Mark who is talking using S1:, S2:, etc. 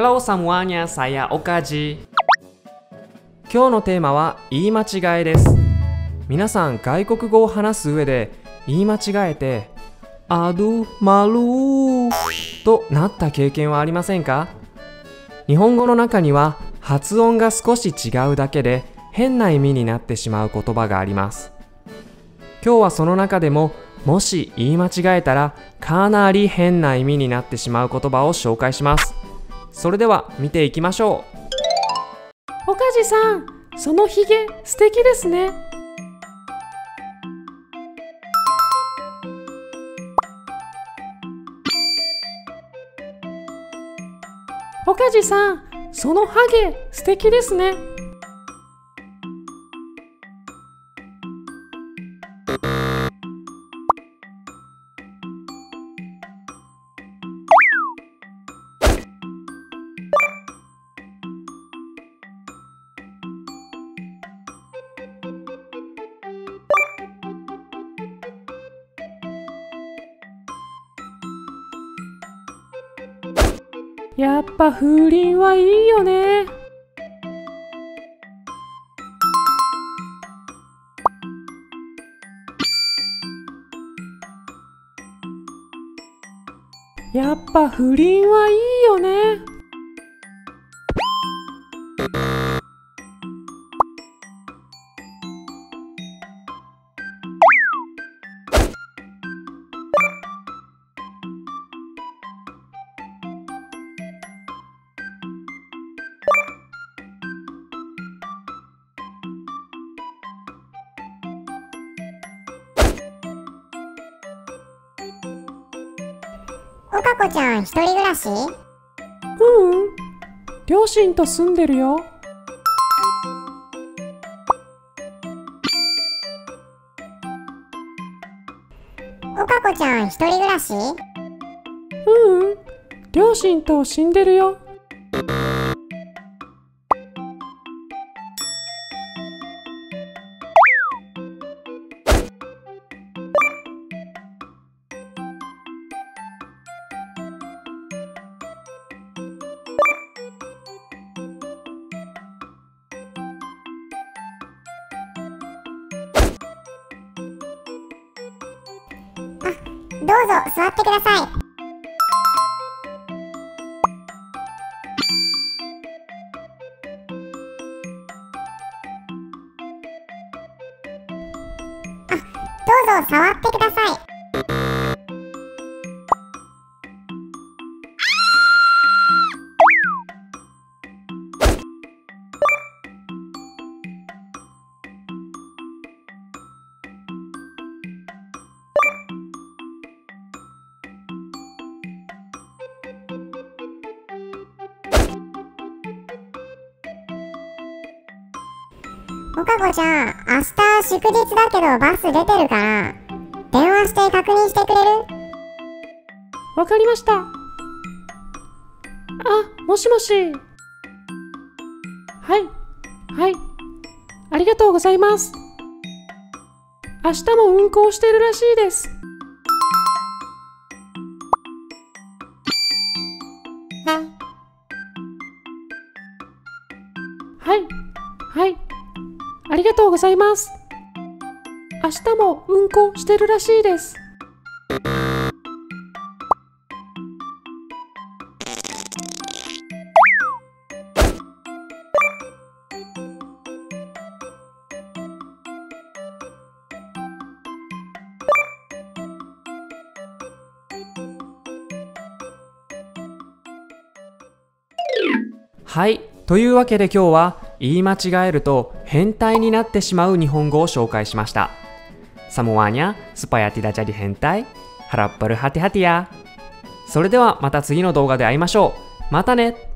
S1: Hello semuanya, saya Okaji. 今日のテーマは言い間違いです。皆さん外国語を話す上で言い間違えてアドマルーとなった経験はありませんか？日本語の中には発音が少し違うだけで変な意味になってしまう言葉があります。今日はその中でももし言い間違えたらかなり変な意味になってしまう言葉を紹介します。それでは見ていきましょ
S2: う。岡地さんそのひげ素敵ですね。岡地さんそのハゲ素敵ですね。やっぱ風鈴はいいよね。やっぱ不倫はいいよね。
S3: おかこちゃん一人暮らし？う
S2: うん。両親と住んでるよ。
S3: おかこちゃん一人暮らし？う
S2: うん。両親と死んでるよ
S3: どうぞ座ってください。あどうぞ触ってください。おかこちゃん、明日祝日だけどバス出てるから電話して確認してくれる？
S2: わかりました。あ、もしもし。はいはい。ありがとうございます。明日も運行してるらしいです。はいはい。ありがとうございます。明日も運行してるらしいです。
S1: はい。というわけで今日は言い間違えると変態になってしまう日本語を紹介しました。サモアニャスパヤティダチャリ変態ハラッパルハティハティヤそれではまた次の動画で会いましょう。またね。